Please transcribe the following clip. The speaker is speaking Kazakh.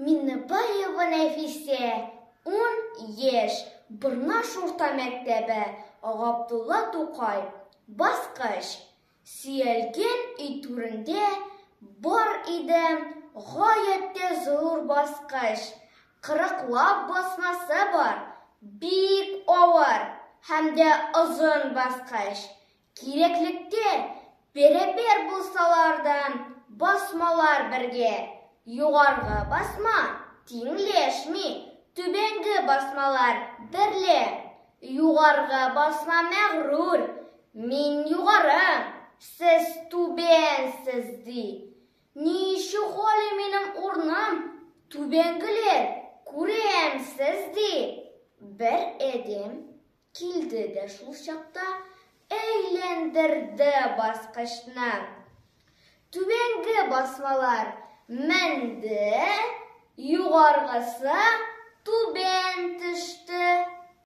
Миннебаева Нәфисә, ун йәш, Бырнаш урта мәктәбе, Габдулла Тукай, баскыч. Сөялгән өй түрендә бар иде гаять тә зур баскыч. Кырыклап басмасы бар, бик авыр һәм дә озын баскыч. Кирәклектә бәрабәр булсалар да басмалар бергә. Югаргы басма тиңләшми, түбәнге басмалар берле. Югаргы басма мәгърур, мин югары, сез түбәнсез ди. Ничек гали минем урным, түбәнгеләр, күрәмсез ди. Бер әдәм килде дә шул чакта әйләндерде баскычны. Түбәнге басмалар менде, югаргысы түбән